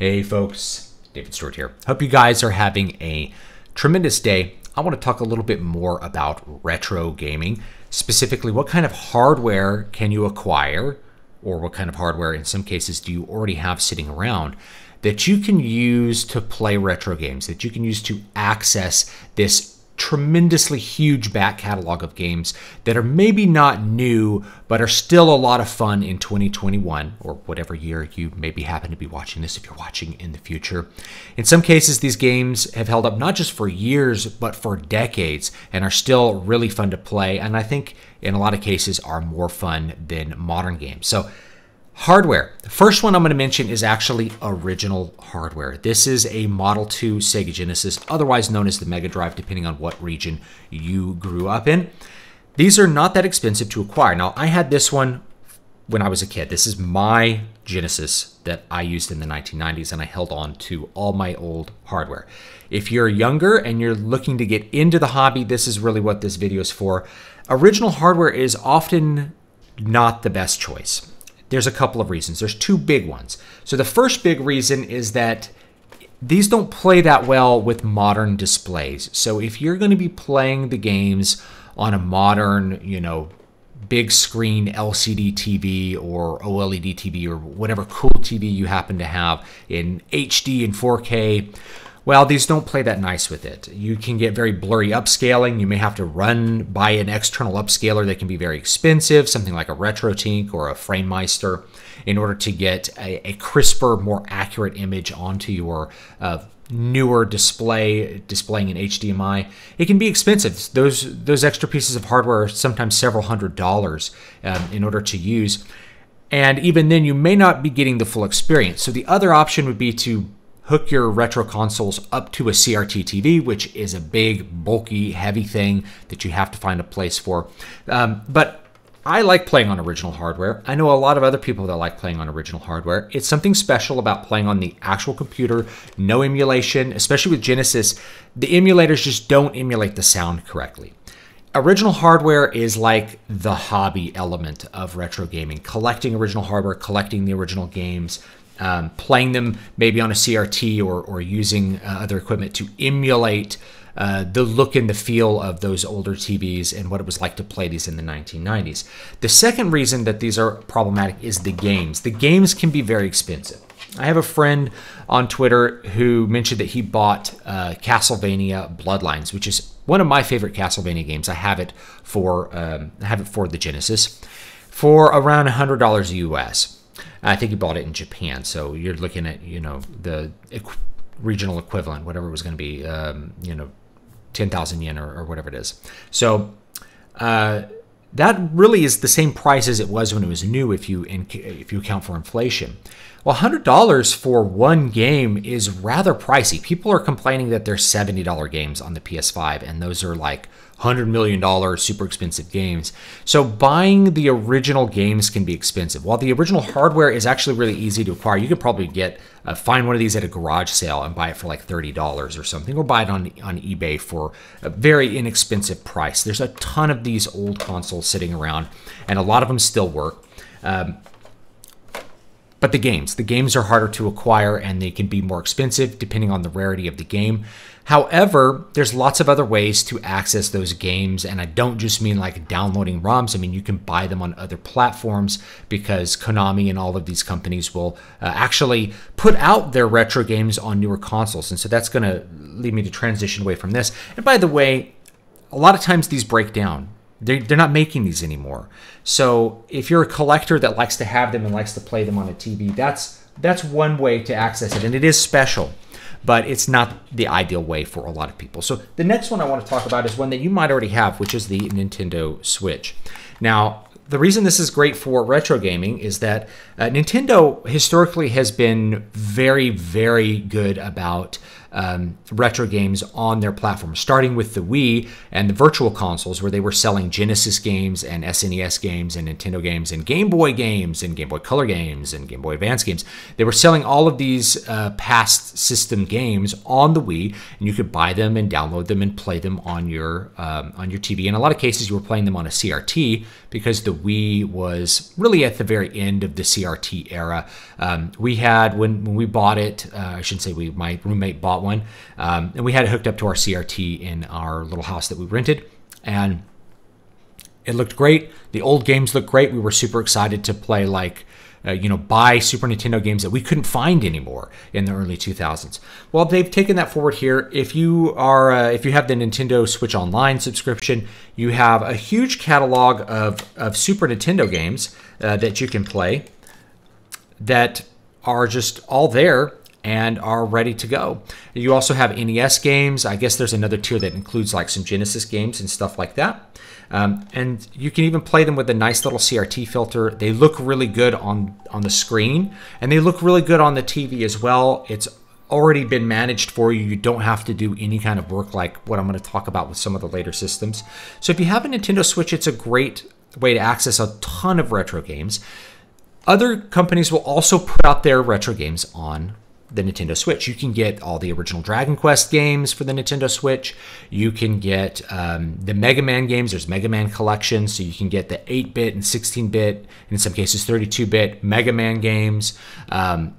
Hey folks, David Stewart here. Hope you guys are having a tremendous day. I want to talk a little bit more about retro gaming, specifically what kind of hardware can you acquire, or what kind of hardware in some cases do you already have sitting around that you can use to play retro games, that you can use to access this tremendously huge back catalog of games that are maybe not new, but are still a lot of fun in 2021 or whatever year you maybe happen to be watching this if you're watching in the future. In some cases, these games have held up not just for years, but for decades and are still really fun to play. And I think in a lot of cases are more fun than modern games. So Hardware. The first one I'm going to mention is actually original hardware. This is a Model 2 Sega Genesis, otherwise known as the Mega Drive, depending on what region you grew up in. These are not that expensive to acquire. Now, I had this one when I was a kid. This is my Genesis that I used in the 1990s, and I held on to all my old hardware. If you're younger and you're looking to get into the hobby, this is really what this video is for. Original hardware is often not the best choice. There's a couple of reasons. There's two big ones. So the first big reason is that these don't play that well with modern displays. So if you're going to be playing the games on a modern, you know, big screen LCD TV or OLED TV or whatever cool TV you happen to have in HD and 4K, well, these don't play that nice with it. You can get very blurry upscaling. You may have to run by an external upscaler that can be very expensive, something like a RetroTink or a FrameMeister, in order to get a, a crisper, more accurate image onto your uh, newer display displaying an HDMI. It can be expensive. Those those extra pieces of hardware are sometimes several hundred dollars um, in order to use. And even then, you may not be getting the full experience. So the other option would be to hook your retro consoles up to a CRT TV, which is a big, bulky, heavy thing that you have to find a place for. Um, but I like playing on original hardware. I know a lot of other people that like playing on original hardware. It's something special about playing on the actual computer, no emulation, especially with Genesis. The emulators just don't emulate the sound correctly. Original hardware is like the hobby element of retro gaming, collecting original hardware, collecting the original games, um, playing them maybe on a CRT or, or using uh, other equipment to emulate uh, the look and the feel of those older TVs and what it was like to play these in the 1990s. The second reason that these are problematic is the games. The games can be very expensive. I have a friend on Twitter who mentioned that he bought uh, Castlevania Bloodlines, which is one of my favorite Castlevania games. I have it for um, I have it for the Genesis for around $100 US. I think he bought it in Japan. So you're looking at, you know, the equ- regional equivalent, whatever it was going to be, um, you know, 10,000 yen or, or, whatever it is. So uh, that really is the same price as it was when it was new if you if you account for inflation. Well, $100 for one game is rather pricey. People are complaining that they're $70 games on the PS5, and those are like $100 million super expensive games. So buying the original games can be expensive. While the original hardware is actually really easy to acquire, you could probably get uh, find one of these at a garage sale and buy it for like $30 or something, or buy it on, on eBay for a very inexpensive price. There's a ton of these old consoles sitting around, and a lot of them still work. Um, but the games, the games are harder to acquire and they can be more expensive depending on the rarity of the game. However, there's lots of other ways to access those games, and I don't just mean like downloading ROMs. I mean, you can buy them on other platforms because Konami and all of these companies will uh, actually put out their retro games on newer consoles. And so that's going to lead me to transition away from this. And by the way, a lot of times these break down. They're, they're not making these anymore. So if you're a collector that likes to have them and likes to play them on a TV, that's that's one way to access it, and it is special, but it's not the ideal way for a lot of people. So the next one I want to talk about is one that you might already have, which is the Nintendo Switch. Now, the reason this is great for retro gaming is that uh, Nintendo historically has been very, very good about um, retro games on their platform, starting with the Wii and the Virtual Consoles, where they were selling Genesis games and SNES games and Nintendo games and Game Boy games and Game Boy Color games and Game Boy Advance games. They were selling all of these uh, past system games on the Wii, and you could buy them and download them and play them on your um, on your TV. In a lot of cases, you were playing them on a CRT because the Wii was really at the very end of the CRT era. Um, we had when when we bought it, uh, I shouldn't say we. My roommate bought one, um, and we had it hooked up to our CRT in our little house that we rented, and it looked great. The old games looked great. We were super excited to play like uh, you know, buy Super Nintendo games that we couldn't find anymore in the early 2000s. Well, they've taken that forward here. If you are, uh, if you have the Nintendo Switch Online subscription, you have a huge catalog of, of Super Nintendo games uh, that you can play that are just all there and are ready to go. You also have NES games. I guess there's another tier that includes like some Genesis games and stuff like that. Um, and you can even play them with a nice little CRT filter. They look really good on, on the screen and they look really good on the TV as well. It's already been managed for you. You don't have to do any kind of work like what I'm going to talk about with some of the later systems. So if you have a Nintendo Switch, it's a great way to access a ton of retro games. Other companies will also put out their retro games on the Nintendo Switch. You can get all the original Dragon Quest games for the Nintendo Switch. You can get um, the Mega Man games. There's Mega Man Collection, so you can get the 8-bit and 16-bit, in some cases 32-bit Mega Man games. Um,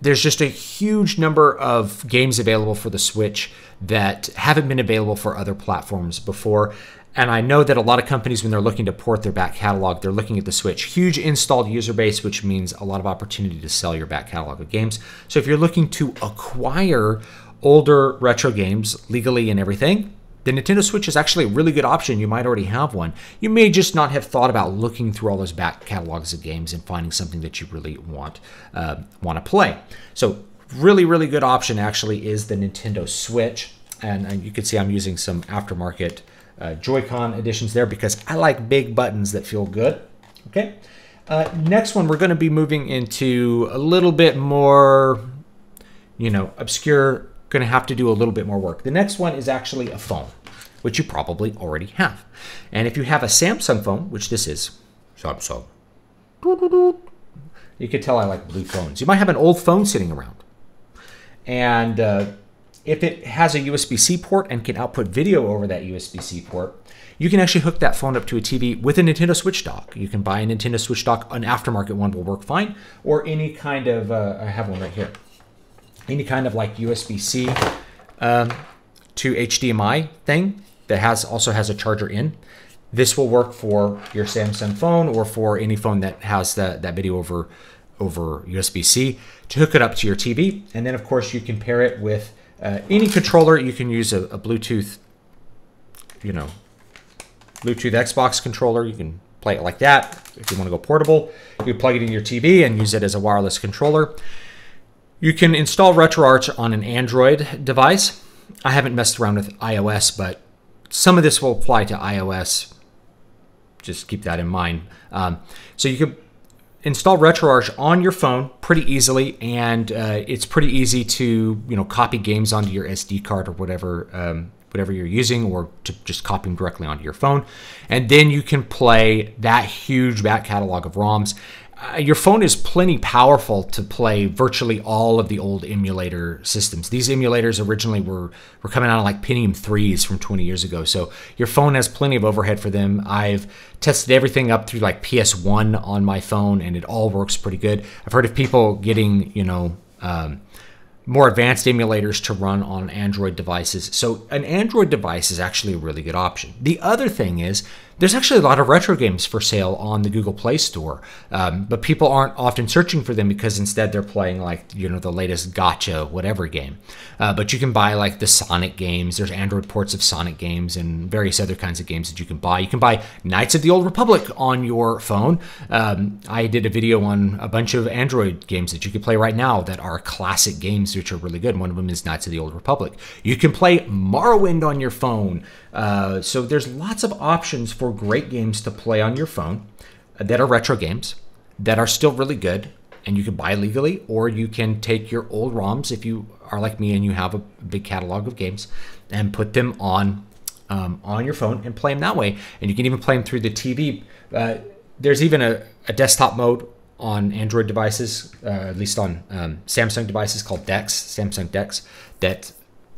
there's just a huge number of games available for the Switch that haven't been available for other platforms before. And I know that a lot of companies, when they're looking to port their back catalog, they're looking at the Switch. Huge installed user base, which means a lot of opportunity to sell your back catalog of games. So if you're looking to acquire older retro games legally and everything, the Nintendo Switch is actually a really good option. You might already have one. You may just not have thought about looking through all those back catalogs of games and finding something that you really want uh, want to play. So really, really good option actually is the Nintendo Switch. And, and you can see I'm using some aftermarket uh, Joy-Con additions there because I like big buttons that feel good. Okay. Uh, next one, we're going to be moving into a little bit more, you know, obscure, going to have to do a little bit more work. The next one is actually a phone, which you probably already have. And if you have a Samsung phone, which this is, Samsung, you can tell I like blue phones. You might have an old phone sitting around. And uh, if it has a USB-C port and can output video over that USB-C port, you can actually hook that phone up to a TV with a Nintendo Switch dock. You can buy a Nintendo Switch dock, an aftermarket one will work fine, or any kind of, uh, I have one right here, any kind of like USB-C um, to HDMI thing that has also has a charger in. This will work for your Samsung phone or for any phone that has that, that video over, over USB-C to hook it up to your TV. And then of course you can pair it with uh, any controller, you can use a, a, Bluetooth, you know, Bluetooth Xbox controller. You can play it like that. If you want to go portable, you plug it in your TV and use it as a wireless controller. You can install RetroArch on an Android device. I haven't messed around with iOS, but some of this will apply to iOS. Just keep that in mind. Um, so you can install RetroArch on your phone pretty easily, and uh, it's pretty easy to you know copy games onto your SD card or whatever um, whatever you're using, or to just copy them directly onto your phone, and then you can play that huge back catalog of ROMs uh, your phone is plenty powerful to play virtually all of the old emulator systems. These emulators originally were, were coming out of like Pentium 3s from 20 years ago. So your phone has plenty of overhead for them. I've tested everything up through like PS1 on my phone and it all works pretty good. I've heard of people getting, you know, um, more advanced emulators to run on Android devices. So an Android device is actually a really good option. The other thing is there's actually a lot of retro games for sale on the Google Play Store, um, but people aren't often searching for them because instead they're playing like you know the latest gacha whatever game. Uh, but you can buy like the Sonic games. There's Android ports of Sonic games and various other kinds of games that you can buy. You can buy Knights of the Old Republic on your phone. Um, I did a video on a bunch of Android games that you can play right now that are classic games which are really good. One of them is Knights of the Old Republic. You can play Morrowind on your phone. Uh, so there's lots of options for great games to play on your phone that are retro games that are still really good and you can buy legally, or you can take your old ROMs if you are like me and you have a big catalog of games, and put them on um, on your phone and play them that way. And you can even play them through the TV. Uh, there's even a, a, desktop mode on Android devices, uh, at least on um, Samsung devices called DeX, Samsung DeX, that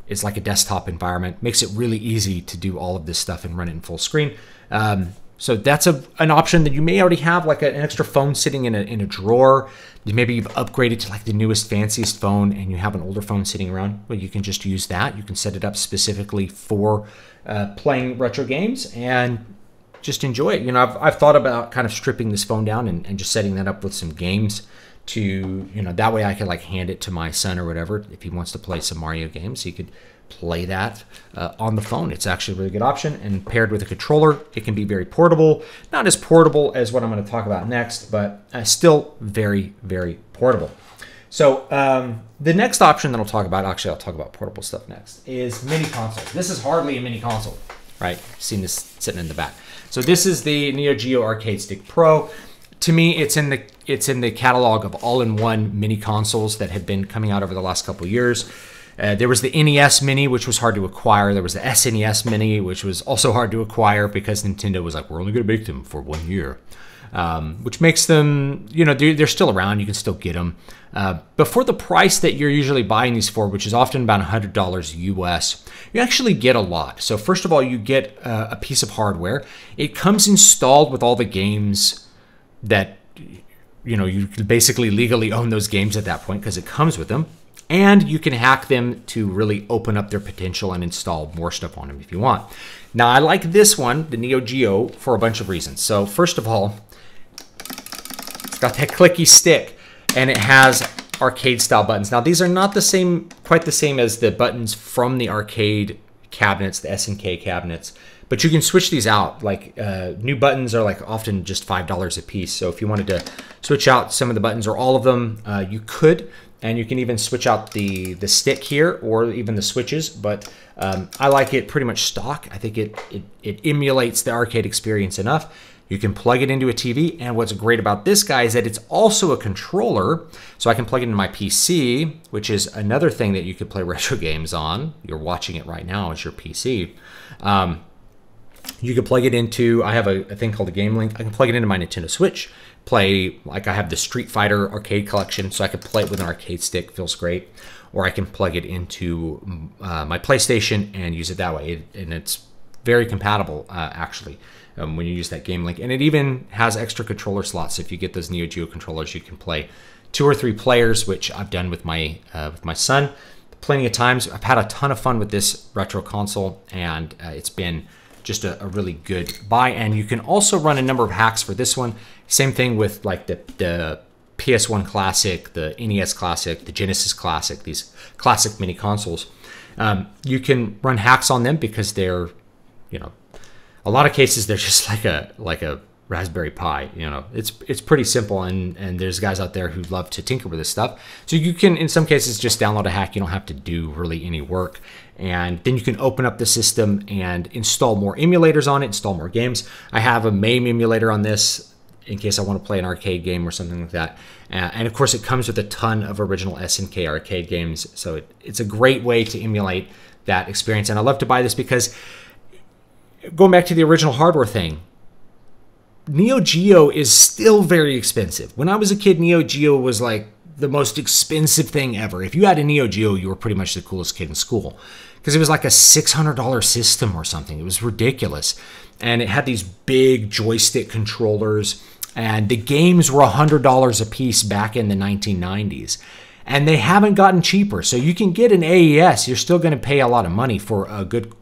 is like a desktop environment. Makes it really easy to do all of this stuff and run it in full screen. Um, so that's a, an option that you may already have, like a, an extra phone sitting in a, in a drawer. Maybe you've upgraded to like the newest, fanciest phone and you have an older phone sitting around. Well, you can just use that. You can set it up specifically for uh, playing retro games and just enjoy it. You know, I've, I've thought about kind of stripping this phone down and, and just setting that up with some games to, you know, that way I could like hand it to my son or whatever. If he wants to play some Mario games, he could play that uh, on the phone. It's actually a really good option. And paired with a controller, it can be very portable. Not as portable as what I'm going to talk about next, but uh, still very, very portable. So um, the next option that I'll talk about, actually, I'll talk about portable stuff next, is mini console. This is hardly a mini console, right? Seen this sitting in the back. So this is the Neo Geo Arcade Stick Pro. To me, it's in the it's in the catalog of all-in-one mini consoles that have been coming out over the last couple years. Uh, there was the NES Mini, which was hard to acquire. There was the SNES Mini, which was also hard to acquire because Nintendo was like, we're only going to make them for one year. Um, which makes them, you know, they're, they're, still around. You can still get them. Uh, but for the price that you're usually buying these for, which is often about $100 US, you actually get a lot. So, first of all, you get uh, a piece of hardware. It comes installed with all the games that, you know, you basically legally own those games at that point because it comes with them and you can hack them to really open up their potential and install more stuff on them if you want. Now, I like this one, the Neo Geo, for a bunch of reasons. So, first of all, got that clicky stick, and it has arcade style buttons. Now, these are not the same, quite the same as the buttons from the arcade cabinets, the SNK cabinets, but you can switch these out. Like uh, new buttons are like often just five dollars a piece. So if you wanted to switch out some of the buttons or all of them, uh, you could and you can even switch out the the stick here or even the switches but um, I like it pretty much stock I think it, it it emulates the arcade experience enough you can plug it into a TV and what's great about this guy is that it's also a controller so I can plug it into my PC which is another thing that you could play retro games on you're watching it right now as your PC um, you can plug it into I have a, a thing called a game link I can plug it into my Nintendo Switch play like I have the Street Fighter arcade collection, so I could play it with an arcade stick. Feels great. Or I can plug it into uh, my PlayStation and use it that way, it, and it's very compatible uh, actually um, when you use that game link. And it even has extra controller slots. If you get those Neo Geo controllers, you can play two or three players, which I've done with my uh, with my son plenty of times. I've had a ton of fun with this retro console, and uh, it's been just a, a, really good buy. And you can also run a number of hacks for this one. Same thing with like the, the PS1 Classic, the NES Classic, the Genesis Classic, these classic mini consoles. Um, you can run hacks on them because they're, you know, a lot of cases they're just like a like a Raspberry Pi. You know, it's it's pretty simple, and and there's guys out there who love to tinker with this stuff. So you can, in some cases, just download a hack. You don't have to do really any work, and then you can open up the system and install more emulators on it, install more games. I have a MAME emulator on this in case I want to play an arcade game or something like that. And of course, it comes with a ton of original SNK arcade games, so it, it's a great way to emulate that experience. And I love to buy this because going back to the original hardware thing Neo Geo is still very expensive. When I was a kid, Neo Geo was like the most expensive thing ever. If you had a Neo Geo, you were pretty much the coolest kid in school because it was like a $600 system or something. It was ridiculous. And it had these big joystick controllers, and the games were $100 a piece back in the 1990s. And they haven't gotten cheaper. So you can get an AES, you're still going to pay a lot of money for a good,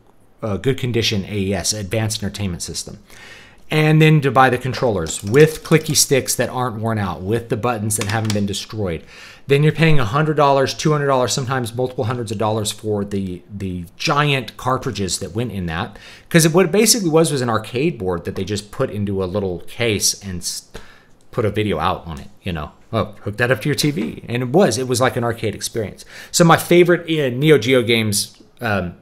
a good condition AES, Advanced Entertainment System and then to buy the controllers with clicky sticks that aren't worn out, with the buttons that haven't been destroyed. Then you're paying $100, $200, sometimes multiple hundreds of dollars for the, the giant cartridges that went in that. Because what it basically was was an arcade board that they just put into a little case and put a video out on it, you know. Oh, hook that up to your TV. And it was, it was like an arcade experience. So my favorite in Neo Geo games, um,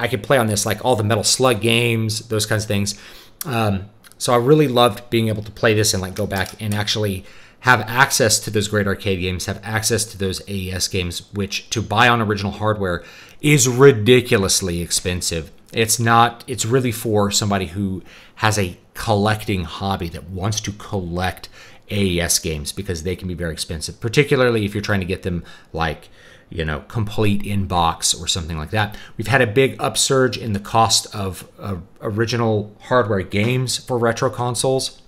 I could play on this, like all the Metal Slug games, those kinds of things. Um, so I really loved being able to play this and like go back and actually have access to those great arcade games, have access to those AES games, which to buy on original hardware is ridiculously expensive. It's not, it's really for somebody who has a collecting hobby that wants to collect AES games because they can be very expensive, particularly if you're trying to get them like, you know, complete in box or something like that. We've had a big upsurge in the cost of uh, original hardware games for retro consoles.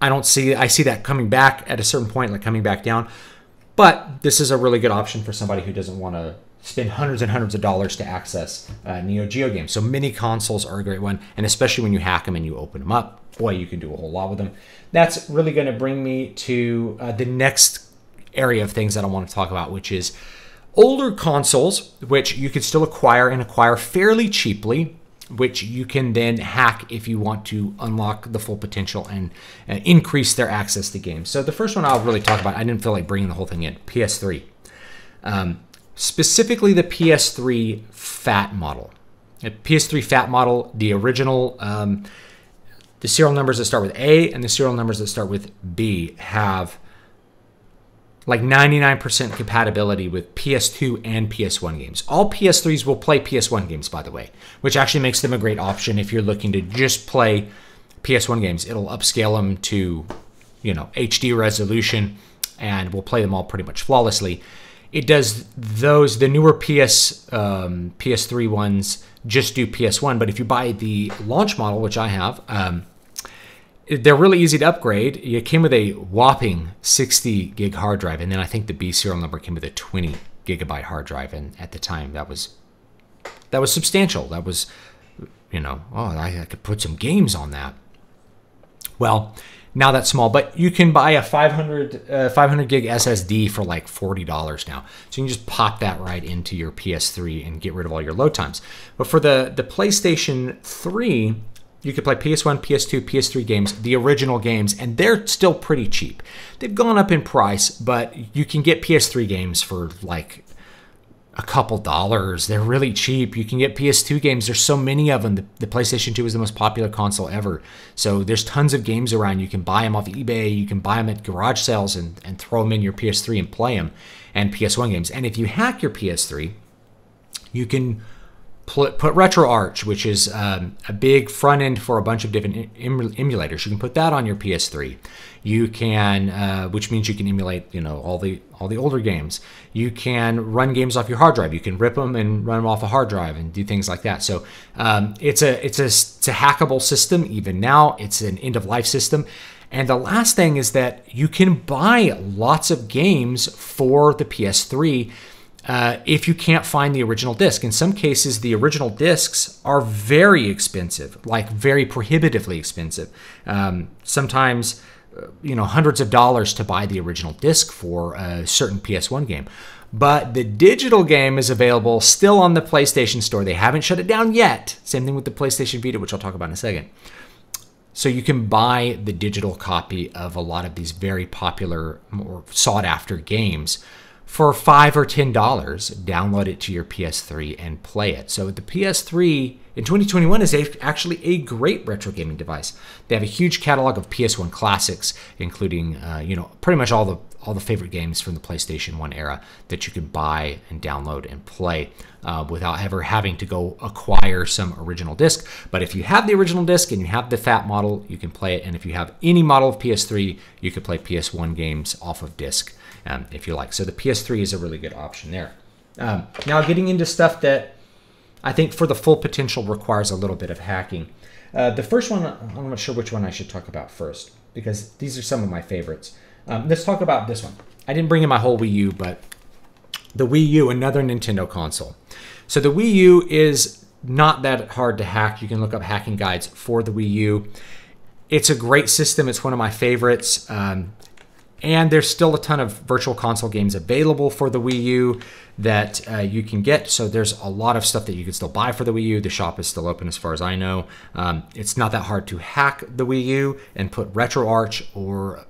I don't see I see that coming back at a certain point, like coming back down. But this is a really good option for somebody who doesn't want to spend hundreds and hundreds of dollars to access uh, Neo Geo games. So mini consoles are a great one, and especially when you hack them and you open them up, boy, you can do a whole lot with them. That's really going to bring me to uh, the next area of things that I want to talk about, which is older consoles, which you can still acquire and acquire fairly cheaply which you can then hack if you want to unlock the full potential and uh, increase their access to games. So the first one I'll really talk about, I didn't feel like bringing the whole thing in, PS3. Um, specifically the PS3 FAT model. A PS3 FAT model, the original, um, the serial numbers that start with A and the serial numbers that start with B have like 99% compatibility with PS2 and PS1 games. All PS3s will play PS1 games, by the way, which actually makes them a great option if you're looking to just play PS1 games. It'll upscale them to, you know, HD resolution and we'll play them all pretty much flawlessly. It does those, the newer PS, um, PS3 ones just do PS1, but if you buy the launch model, which I have, um, they're really easy to upgrade. It came with a whopping 60 gig hard drive, and then I think the B serial number came with a 20 gigabyte hard drive, and at the time that was that was substantial. That was, you know, oh, I, I could put some games on that. Well, now that's small, but you can buy a 500 uh, 500 gig SSD for like $40 now. So you can just pop that right into your PS3 and get rid of all your load times. But for the the PlayStation 3, you could play PS1, PS2, PS3 games, the original games, and they're still pretty cheap. They've gone up in price, but you can get PS3 games for like a couple dollars. They're really cheap. You can get PS2 games. There's so many of them. The, the, PlayStation 2 is the most popular console ever. So there's tons of games around. You can buy them off eBay. You can buy them at garage sales and, and throw them in your PS3 and play them and PS1 games. And if you hack your PS3, you can put, RetroArch, which is um, a big front end for a bunch of different em emulators. You can put that on your PS3. You can, uh, which means you can emulate, you know, all the all the older games. You can run games off your hard drive. You can rip them and run them off a hard drive and do things like that. So um, it's a it's a it's a hackable system. Even now, it's an end of life system. And the last thing is that you can buy lots of games for the PS3 uh, if you can't find the original disc. In some cases, the original discs are very expensive, like very prohibitively expensive. Um, sometimes, uh, you know, hundreds of dollars to buy the original disc for a certain PS1 game. But the digital game is available still on the PlayStation Store. They haven't shut it down yet. Same thing with the PlayStation Vita, which I'll talk about in a second. So you can buy the digital copy of a lot of these very popular or sought after games for five or ten dollars, download it to your PS3 and play it. So the PS3 in 2021 is a, actually a great retro gaming device. They have a huge catalog of PS1 classics, including uh, you know pretty much all the all the favorite games from the PlayStation 1 era that you can buy and download and play uh, without ever having to go acquire some original disc. But if you have the original disc and you have the fat model, you can play it. And if you have any model of PS3, you can play PS1 games off of disc um, if you like. So the PS3 is a really good option there. Um, now getting into stuff that I think for the full potential requires a little bit of hacking. Uh, the first one, I'm not sure which one I should talk about first because these are some of my favorites. Um, let's talk about this one. I didn't bring in my whole Wii U, but the Wii U, another Nintendo console. So the Wii U is not that hard to hack. You can look up hacking guides for the Wii U. It's a great system. It's one of my favorites. Um, and there's still a ton of virtual console games available for the Wii U that uh, you can get. So there's a lot of stuff that you can still buy for the Wii U. The shop is still open as far as I know. Um, it's not that hard to hack the Wii U and put RetroArch or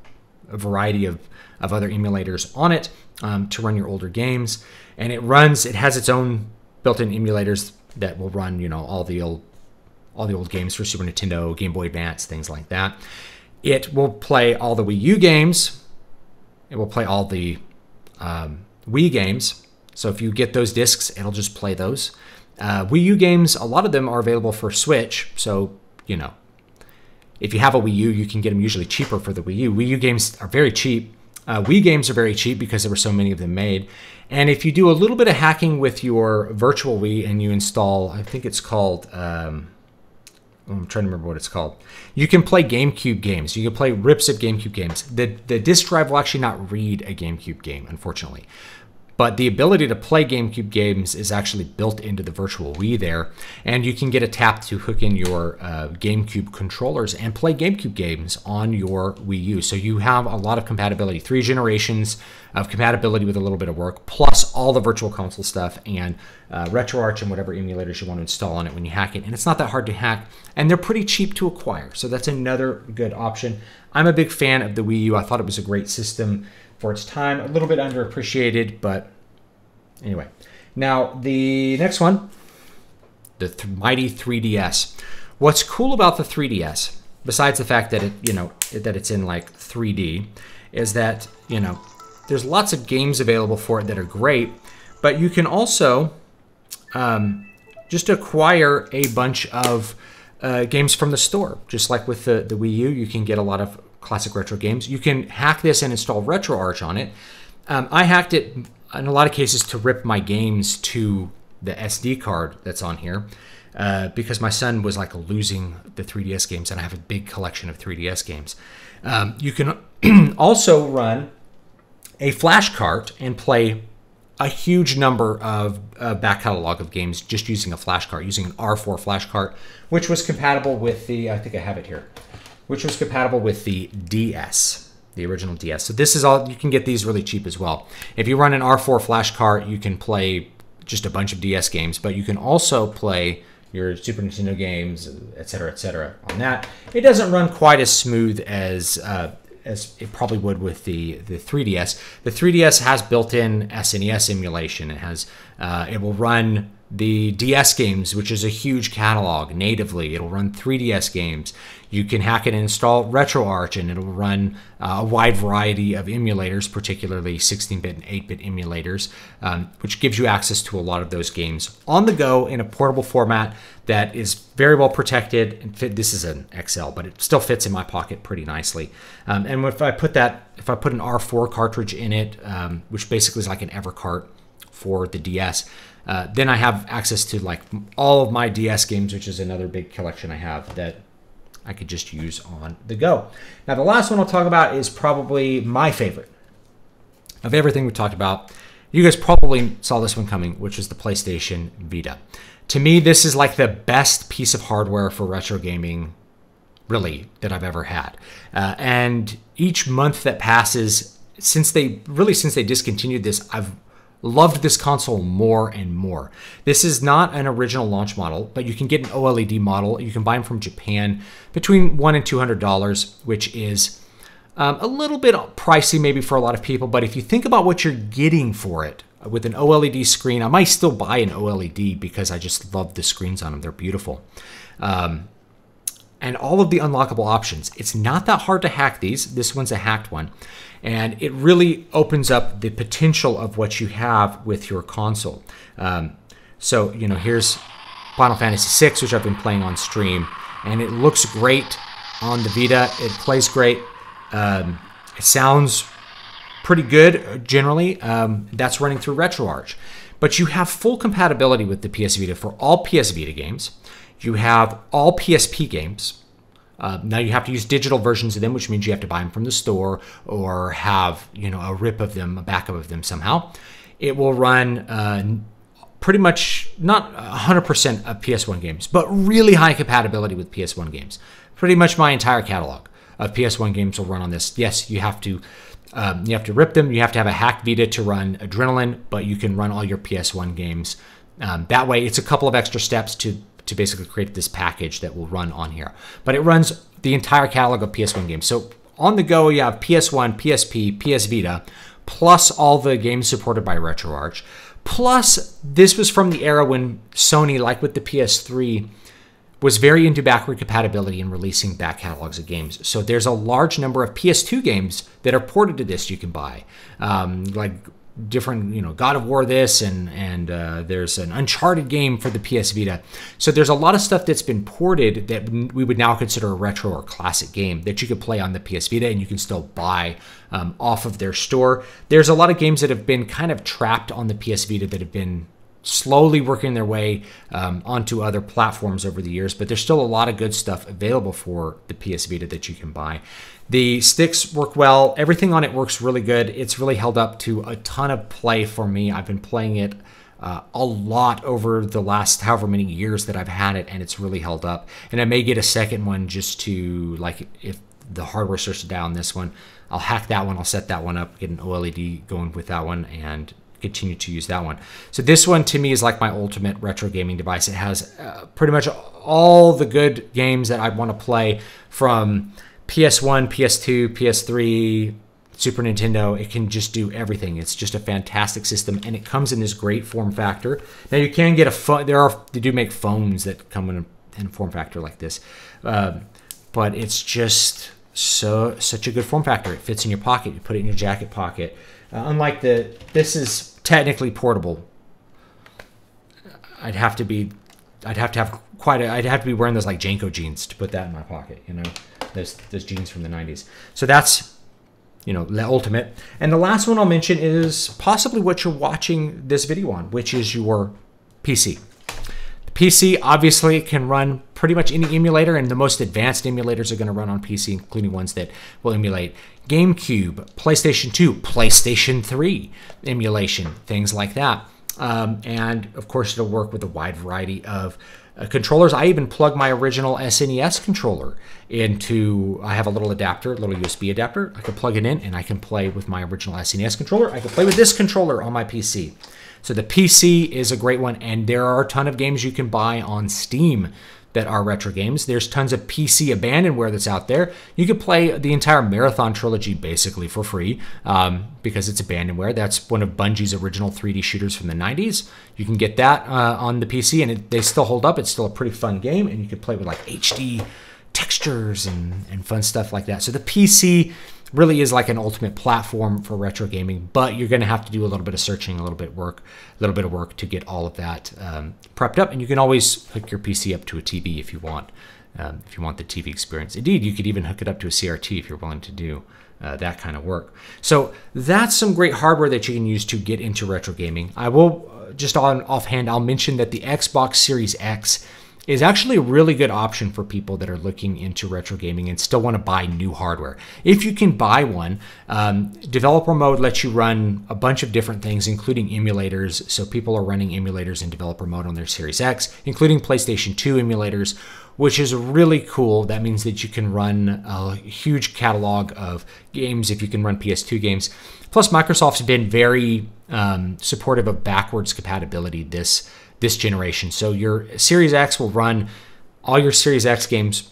a variety of, of other emulators on it um, to run your older games. And it runs, it has its own built-in emulators that will run, you know, all the old all the old games for Super Nintendo, Game Boy Advance, things like that it will play all the Wii U games. It will play all the um, Wii games. So if you get those discs, it'll just play those. Uh, Wii U games, a lot of them are available for Switch. So, you know, if you have a Wii U, you can get them usually cheaper for the Wii U. Wii U games are very cheap. Uh, Wii games are very cheap because there were so many of them made. And if you do a little bit of hacking with your virtual Wii and you install, I think it's called, um, I'm trying to remember what it's called. You can play GameCube games. You can play rips of GameCube games. The, the disk drive will actually not read a GameCube game, unfortunately. But the ability to play GameCube games is actually built into the Virtual Wii there. And you can get a tap to hook in your uh, GameCube controllers and play GameCube games on your Wii U. So you have a lot of compatibility, three generations of compatibility with a little bit of work, plus all the Virtual Console stuff and uh, RetroArch and whatever emulators you want to install on it when you hack it. And it's not that hard to hack, and they're pretty cheap to acquire. So that's another good option. I'm a big fan of the Wii U. I thought it was a great system for its time. A little bit underappreciated, but anyway. Now, the next one, the th mighty 3DS. What's cool about the 3DS, besides the fact that it, you know, that it's in like 3D, is that, you know, there's lots of games available for it that are great, but you can also um, just acquire a bunch of uh, games from the store. Just like with the, the Wii U, you can get a lot of classic retro games. You can hack this and install RetroArch on it. Um, I hacked it in a lot of cases to rip my games to the SD card that's on here uh, because my son was like losing the 3DS games, and I have a big collection of 3DS games. Um, you can also run a flash cart and play a huge number of uh, back catalog of games just using a flash cart, using an R4 flash cart, which was compatible with the, I think I have it here, which was compatible with the DS, the original DS. So this is all, you can get these really cheap as well. If you run an R4 flash cart, you can play just a bunch of DS games, but you can also play your Super Nintendo games, etc., etc. on that. It doesn't run quite as smooth as uh, as it probably would with the the 3DS. The 3DS has built-in SNES emulation. It has uh, it will run the DS games, which is a huge catalog natively. It'll run 3DS games. You can hack it and install RetroArch, and it'll run uh, a wide variety of emulators, particularly 16-bit and 8-bit emulators, um, which gives you access to a lot of those games on the go in a portable format that is very well protected. And fit, this is an XL, but it still fits in my pocket pretty nicely. Um, and if I put that, if I put an R4 cartridge in it, um, which basically is like an Evercart for the DS, uh, then I have access to like all of my DS games, which is another big collection I have that I could just use on the go. Now, the last one I'll talk about is probably my favorite of everything we talked about. You guys probably saw this one coming, which is the PlayStation Vita. To me, this is like the best piece of hardware for retro gaming, really, that I've ever had. Uh, and each month that passes, since they really since they discontinued this, I've loved this console more and more. This is not an original launch model, but you can get an OLED model. You can buy them from Japan between one and two hundred dollars, which is um, a little bit pricey maybe for a lot of people. But if you think about what you're getting for it with an OLED screen, I might still buy an OLED because I just love the screens on them. They're beautiful. Um, and all of the unlockable options. It's not that hard to hack these. This one's a hacked one. And it really opens up the potential of what you have with your console. Um, so, you know, here's Final Fantasy VI, which I've been playing on stream, and it looks great on the Vita. It plays great. Um, it sounds pretty good generally. Um, that's running through RetroArch. But you have full compatibility with the PS Vita for all PS Vita games. You have all PSP games. Uh, now you have to use digital versions of them, which means you have to buy them from the store or have you know a rip of them, a backup of them somehow. It will run uh, pretty much not 100% of PS1 games, but really high compatibility with PS1 games. Pretty much my entire catalog of PS1 games will run on this. Yes, you have to um, you have to rip them. You have to have a hack Vita to run Adrenaline, but you can run all your PS1 games. Um, that way, it's a couple of extra steps to to basically create this package that will run on here. But it runs the entire catalog of PS1 games. So on the go, you have PS1, PSP, PS Vita, plus all the games supported by RetroArch. Plus, this was from the era when Sony, like with the PS3, was very into backward compatibility and releasing back catalogs of games. So there's a large number of PS2 games that are ported to this you can buy, um, like different, you know, God of War this and and uh, there's an Uncharted game for the PS Vita. So there's a lot of stuff that's been ported that we would now consider a retro or classic game that you could play on the PS Vita and you can still buy um, off of their store. There's a lot of games that have been kind of trapped on the PS Vita that have been slowly working their way um, onto other platforms over the years, but there's still a lot of good stuff available for the PS Vita that you can buy. The sticks work well, everything on it works really good. It's really held up to a ton of play for me. I've been playing it uh, a lot over the last however many years that I've had it, and it's really held up. And I may get a second one just to, like, if the hardware starts to die on this one, I'll hack that one, I'll set that one up, get an OLED going with that one, and continue to use that one. So this one to me is like my ultimate retro gaming device. It has uh, pretty much all the good games that I want to play from PS1, PS2, PS3, Super Nintendo. It can just do everything. It's just a fantastic system, and it comes in this great form factor. Now you can get a phone. There are they do make phones that come in a, in a form factor like this, uh, but it's just so such a good form factor. It fits in your pocket. You put it in your jacket pocket. Uh, unlike the, this is technically portable. I'd have to be, I'd have to have quite a, I'd have to be wearing those like JNCO jeans to put that in my pocket, you know, those, those jeans from the 90s. So that's, you know, the ultimate. And the last one I'll mention is possibly what you're watching this video on, which is your PC. PC obviously can run pretty much any emulator, and the most advanced emulators are going to run on PC, including ones that will emulate GameCube, PlayStation 2, PlayStation 3 emulation, things like that. Um, and of course, it'll work with a wide variety of uh, controllers. I even plug my original SNES controller into, I have a little adapter, a little USB adapter. I can plug it in and I can play with my original SNES controller. I can play with this controller on my PC. So the PC is a great one, and there are a ton of games you can buy on Steam that are retro games. There's tons of PC abandonware that's out there. You could play the entire Marathon trilogy basically for free um, because it's abandonware. That's one of Bungie's original 3D shooters from the 90s. You can get that uh, on the PC, and it, they still hold up. It's still a pretty fun game, and you can play with like HD textures and, and fun stuff like that. So the PC really is like an ultimate platform for retro gaming, but you're going to have to do a little bit of searching, a little bit work, a little bit of work to get all of that um, prepped up. And you can always hook your PC up to a TV if you want, um, if you want the TV experience. Indeed, you could even hook it up to a CRT if you're willing to do uh, that kind of work. So that's some great hardware that you can use to get into retro gaming. I will uh, just on offhand, I'll mention that the Xbox Series X is actually a really good option for people that are looking into retro gaming and still want to buy new hardware. If you can buy one, um, developer mode lets you run a bunch of different things, including emulators. So people are running emulators in developer mode on their Series X, including PlayStation 2 emulators, which is really cool. That means that you can run a huge catalog of games if you can run PS2 games. Plus, Microsoft's been very um, supportive of backwards compatibility this this generation. So your Series X will run all your Series X games,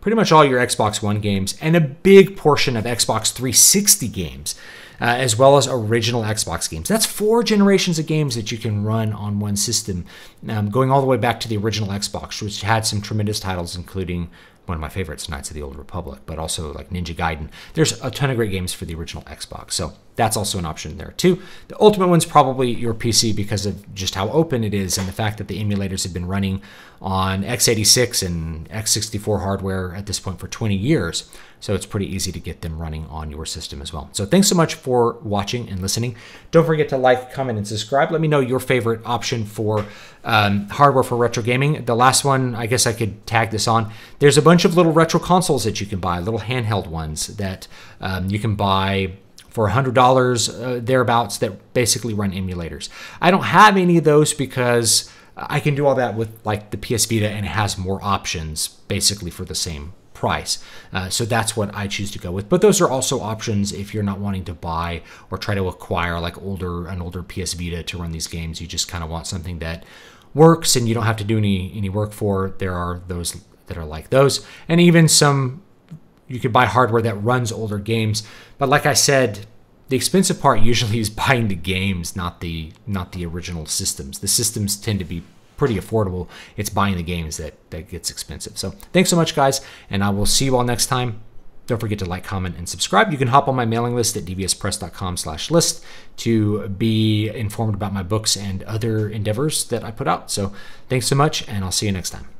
pretty much all your Xbox One games, and a big portion of Xbox 360 games, uh, as well as original Xbox games. That's four generations of games that you can run on one system, um, going all the way back to the original Xbox, which had some tremendous titles, including one of my favorites, Knights of the Old Republic, but also like Ninja Gaiden. There's a ton of great games for the original Xbox, so that's also an option there too. The ultimate one's probably your PC because of just how open it is and the fact that the emulators have been running on x86 and x64 hardware at this point for 20 years. So it's pretty easy to get them running on your system as well. So thanks so much for watching and listening. Don't forget to like, comment, and subscribe. Let me know your favorite option for um, hardware for retro gaming. The last one, I guess I could tag this on. There's a bunch of little retro consoles that you can buy, little handheld ones that um, you can buy for $100 uh, thereabouts that basically run emulators. I don't have any of those because I can do all that with like the PS Vita and it has more options basically for the same price. Uh, so that's what I choose to go with. But those are also options if you're not wanting to buy or try to acquire like older an older PS Vita to run these games. You just kind of want something that works and you don't have to do any any work for. There are those that are like those, and even some you could buy hardware that runs older games. But like I said, the expensive part usually is buying the games, not the not the original systems. The systems tend to be pretty affordable. It's buying the games that that gets expensive. So thanks so much, guys, and I will see you all next time. Don't forget to like, comment, and subscribe. You can hop on my mailing list at dvspress.com slash list to be informed about my books and other endeavors that I put out. So thanks so much, and I'll see you next time.